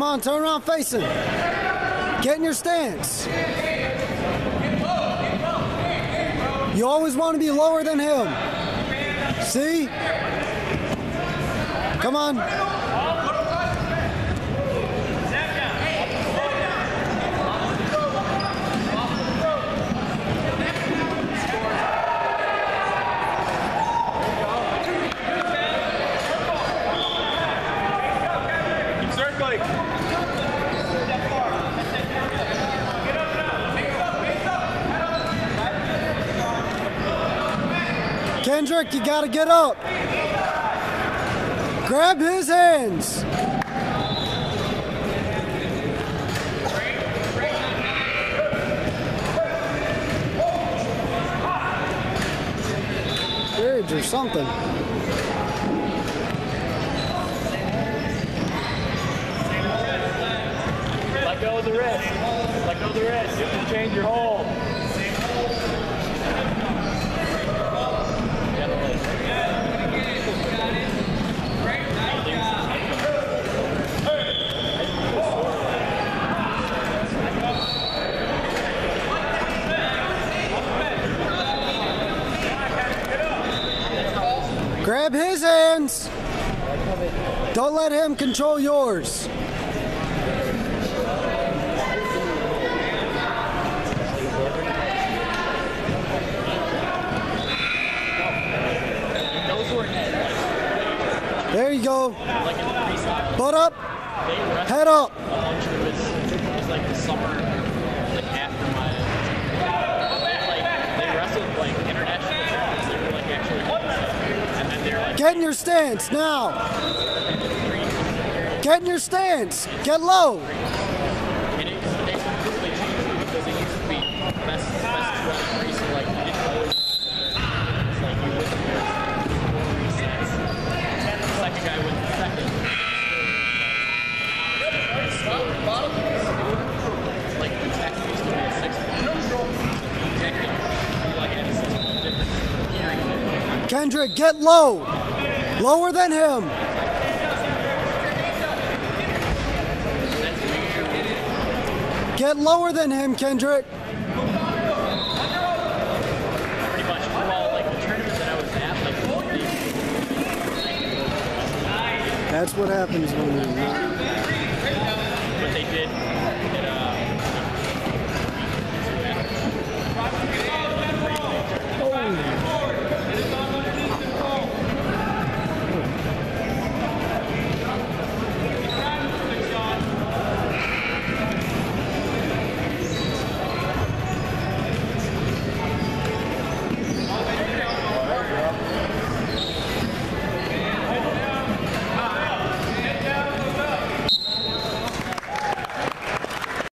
Come on, turn around facing. Get in your stance. You always want to be lower than him. See? Come on. Kendrick, you gotta get up. Grab his hands. Bridge or something. Let go of the wrist. Let go of the wrist. You to change your hold. Grab his hands. Don't let him control yours. There you go. Butt up. Head up. Get in your stance now. Get in your stance. Get low. and it, they completely changed because it used to be best best twenty three. So like you didn't always, it's like you wouldn't hear three sets. The second guy went second. Like the text used to be a six. Like it's a different hearing. Kendrick, get low. Lower than him. Get lower than him, Kendrick. That's what happens when not. what they did